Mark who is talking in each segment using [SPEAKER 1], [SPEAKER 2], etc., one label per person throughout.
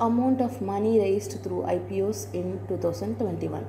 [SPEAKER 1] amount of money raised through IPOs in 2021.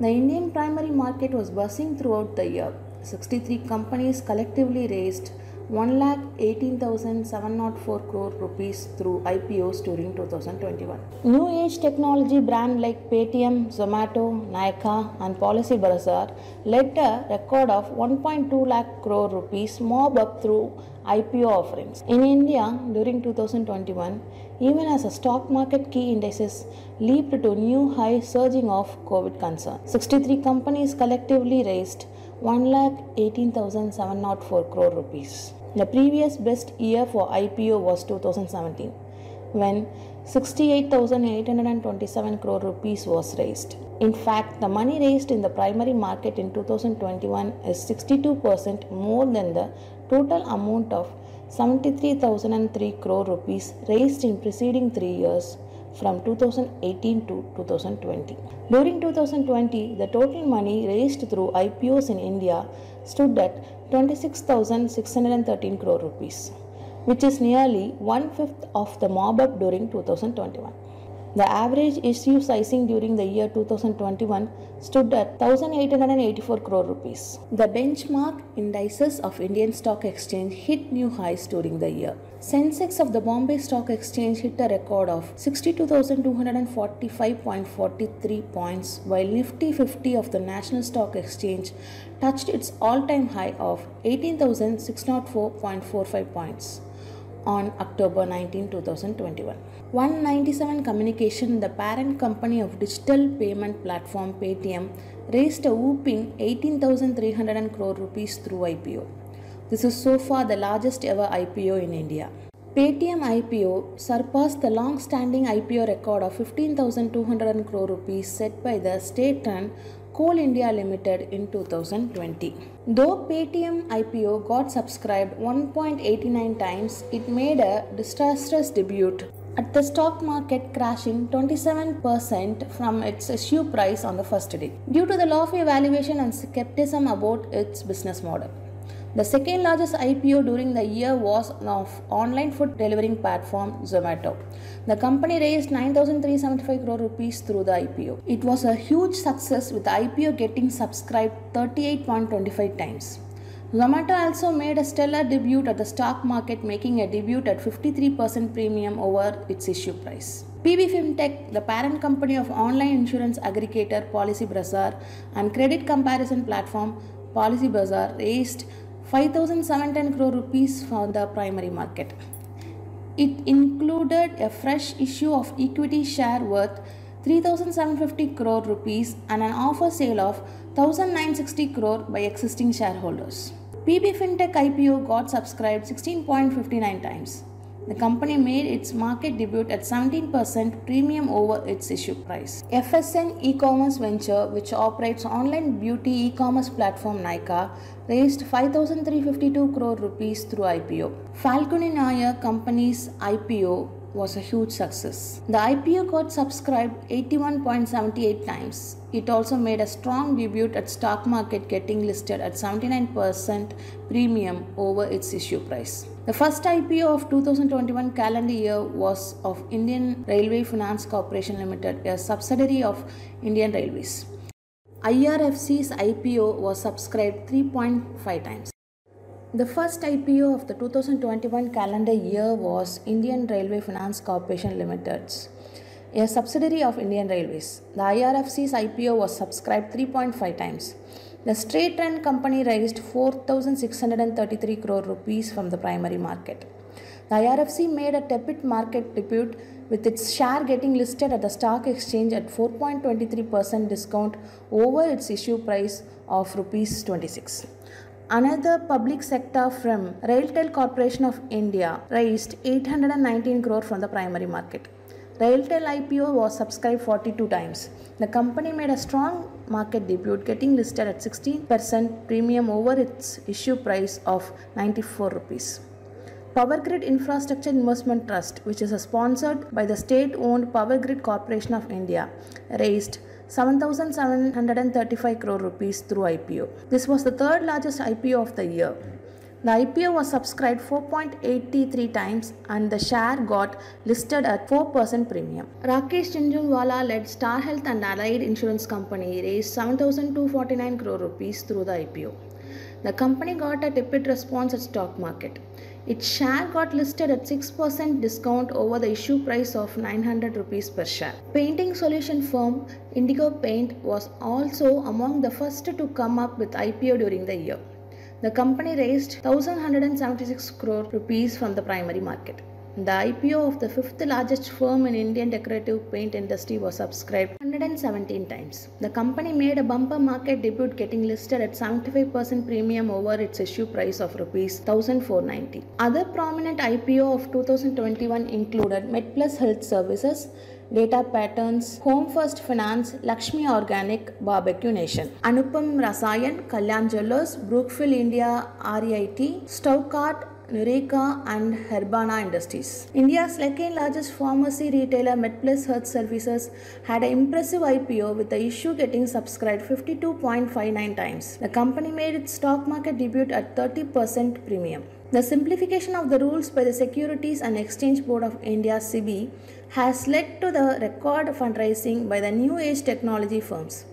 [SPEAKER 1] The Indian primary market was buzzing throughout the year. 63 companies collectively raised 1,18,704 crore rupees through IPOs during 2021. New age technology brand like Paytm, Zomato, Nykaa and Policy Bazaar led a record of 1.2 lakh crore rupees mob up through IPO offerings. In India during 2021, even as the stock market key indices leaped to new high surging of COVID concern. 63 companies collectively raised 1,18,704 crore rupees. The previous best year for IPO was 2017 when 68,827 crore rupees was raised. In fact, the money raised in the primary market in 2021 is 62% more than the total amount of 73,003 crore rupees raised in preceding 3 years from 2018 to 2020. During 2020, the total money raised through IPOs in India stood at 26,613 crore rupees, which is nearly one fifth of the mob up during 2021. The average issue sizing during the year 2021 stood at 1884 crore rupees. The benchmark indices of Indian Stock Exchange hit new highs during the year. Sensex of the Bombay Stock Exchange hit a record of 62,245.43 points, while Nifty 50 of the National Stock Exchange touched its all-time high of 18,604.45 points on October 19, 2021. One 97 Communication, the parent company of digital payment platform Paytm, raised a whooping 18,300 crore rupees through IPO. This is so far the largest ever IPO in India. Paytm IPO surpassed the long-standing IPO record of 15,200 crore rupees set by the state-run Coal India Limited in 2020. Though Paytm IPO got subscribed 1.89 times, it made a disastrous debut at the stock market crashing 27% from its issue price on the first day due to the lofty valuation and skepticism about its business model. The second largest IPO during the year was of online food delivering platform Zomato. The company raised 9,375 crore rupees through the IPO. It was a huge success with the IPO getting subscribed 38.25 times. Zomato also made a stellar debut at the stock market, making a debut at 53% premium over its issue price. PB Fintech, the parent company of online insurance aggregator Policy Bazaar and credit comparison platform Paisabazaar, raised 5,710 crore rupees for the primary market. It included a fresh issue of equity share worth 3750 crore rupees and an offer sale of 1960 crore by existing shareholders. PB Fintech IPO got subscribed 16.59 times. The company made its market debut at 17% premium over its issue price. FSN e-commerce venture, which operates online beauty e-commerce platform Nykaa, raised 5,352 crore rupees through IPO. Falguni Nayar company's IPO was a huge success. The IPO got subscribed 81.78 times. It also made a strong debut at stock market getting listed at 79% premium over its issue price. The first IPO of 2021 calendar year was of Indian Railway Finance Corporation Limited, a subsidiary of Indian Railways. IRFC's IPO was subscribed 3.5 times. The first IPO of the 2021 calendar year was Indian Railway Finance Corporation Limited, a subsidiary of Indian Railways. The IRFC's IPO was subscribed 3.5 times. The straight run company raised 4,633 crore rupees from the primary market. The IRFC made a tepid market debut with its share getting listed at the stock exchange at 4.23% discount over its issue price of rupees 26. Another public sector firm, Railtel Corporation of India, raised 819 crore from the primary market. Railtel IPO was subscribed 42 times. The company made a strong market debut, getting listed at 16% premium over its issue price of 94 rupees. Power Grid Infrastructure Investment Trust, which is sponsored by the state owned Power Grid Corporation of India, raised 7,735 crore rupees through IPO. This was the third largest IPO of the year. The IPO was subscribed 4.83 times and the share got listed at 4% premium. Rakesh Jhunjhunwala led Star Health and Allied Insurance Company raised 7249 crore rupees through the IPO. The company got a tepid response at stock market. Its share got listed at 6% discount over the issue price of 900 rupees per share. Painting solution firm Indigo Paint was also among the first to come up with IPO during the year. The company raised 1176 crore rupees from the primary market. The IPO of the fifth largest firm in Indian decorative paint industry was subscribed 117 times. The company made a bumper market debut getting listed at 75% premium over its issue price of rupees 1490. Other prominent IPO of 2021 included MedPlus Health Services, Data Patterns, Home First Finance, Laxmi Organic, Barbecue Nation, Anupam Rasayan, Kalyan Jewellers, Brookfield India, REIT, Stove Kraft, Nureca and Heranba Industries. India's second largest pharmacy retailer MedPlus Health Services had an impressive IPO with the issue getting subscribed 52.59 times. The company made its stock market debut at 30% premium. The simplification of the rules by the Securities and Exchange Board of India SEBI has led to the record fundraising by the new age technology firms,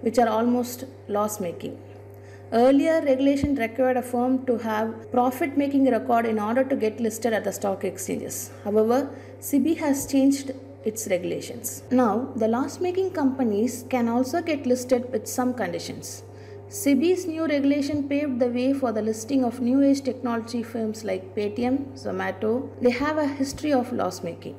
[SPEAKER 1] which are almost loss making. Earlier, regulation required a firm to have profit making record in order to get listed at the stock exchanges. However, SEBI has changed its regulations. Now, the loss making companies can also get listed with some conditions. SEBI's new regulation paved the way for the listing of new age technology firms like Paytm, Zomato. They have a history of loss making.